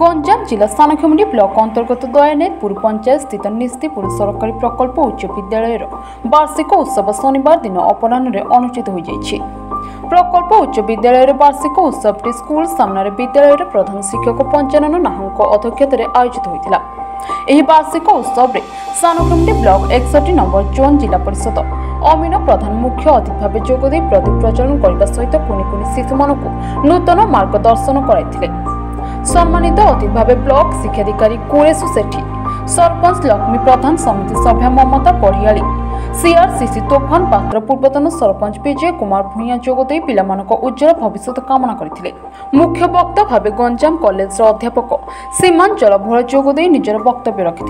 গঞ্জাম জেলা সানখেমুনি ব্লক অন্তর্গত দয়ানেতপুর পঞ্চায়েত স্থিত নিস্তিপুর সরকারি প্রকল্প উচ্চ বিদ্যালয়ের বার্ষিক উৎসব শনিবার দিন অপরাহ্নে অনুষ্ঠিত হয়েছে প্রকল্প উচ্চ বিদ্যালয়ের বার্ষিক উৎসবটি স্কুল সামনার বিদ্যালয়ের প্রধান শিক্ষক পঞ্চানন নাহাঙ্ক অধ্যক্ষতায় আয়োজিত হয়েছিল ଏହି ବାର୍ଷିକ ଉତ୍ସବରେ ସାନଖେମୁଣ୍ଡି ବ୍ଲକ ଏକଷଠି ନମ୍ବର ଜୋନ୍ ଜିଲ୍ଲା ପରିଷଦ ଅମିନ ପ୍ରଧାନ ମୁଖ୍ୟ ଅତିଥି ଭାବେ ଯୋଗଦେଇ ପ୍ରଦୀପ ପ୍ରଜ୍ୱଳନ କରିବା ସହିତ କୁନି କୁନି ଶିଶୁମାନଙ୍କୁ ନୂତନ ମାର୍ଗଦର୍ଶନ କରାଇଥିଲେ সম্মানিত অতিথিভাবে ব্লক শিক্ষাধিকারী কুরেশু সেঠি সরপঞ্চ লক্ষ্মী প্রধান সমিতি সভ্য মমতা পড়িয়ালী সিআরসিসি তোফান পাত্র পূর্বতন সরপঞ্চ বিজয় কুমার ভূঁয়া যোগ দিয়ে পিলামানক উজ্জ্বল ভবিষ্যৎ কামনা করে মুখ্য বক্তা ভাবে গঞ্জাম কলেজর অধ্যাপক সীমাঞ্চল ভোর যোগ দিয়ে নিজের বক্তব্য রাখি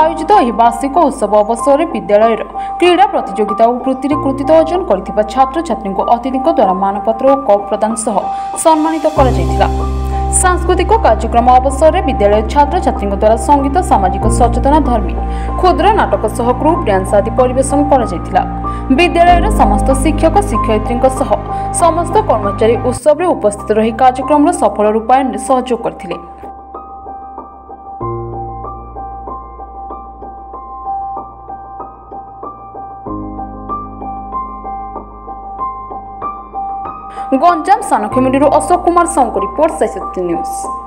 আয়োজিত এই বার্ষিক উৎসব অবসরে বিদ্যালয়ের ক্রীড়া প্রতিযোগিতা ও বৃত্তির কৃতিত্ব অর্জন করে ছাত্রছাত্রী অতিথি দ্বারা মানপত্র ও কপ প্রদান সহ সম্মানিত করা ସାଂସ୍କୃତିକ କାର୍ଯ୍ୟକ୍ରମ ଅବସରରେ ବିଦ୍ୟାଳୟ ଛାତ୍ରଛାତ୍ରୀଙ୍କ ଦ୍ୱାରା ସଙ୍ଗୀତ ସାମାଜିକ ସଚେତନା ଧର୍ମୀ କ୍ଷୁଦ୍ର ନାଟକ ସହ ଗ୍ରୁପ୍ ଡ୍ୟାନ୍ସ ଆଦି ପରିବେଷଣ କରାଯାଇଥିଲା ବିଦ୍ୟାଳୟର ସମସ୍ତ ଶିକ୍ଷକ ଶିକ୍ଷୟିତ୍ରୀଙ୍କ ସହ ସମସ୍ତ କର୍ମଚାରୀ ଉତ୍ସବରେ ଉପସ୍ଥିତ ରହି କାର୍ଯ୍ୟକ୍ରମର ସଫଳ ରୂପାୟନରେ ସହଯୋଗ କରିଥିଲେ ଗଞ୍ଜାମ ସାନଖିମିଡ଼ିରୁ ଅଶୋକ କୁମାର ସାହୁଙ୍କ ରିପୋର୍ଟ ଶେଷ ନ୍ୟୁଜ୍